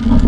you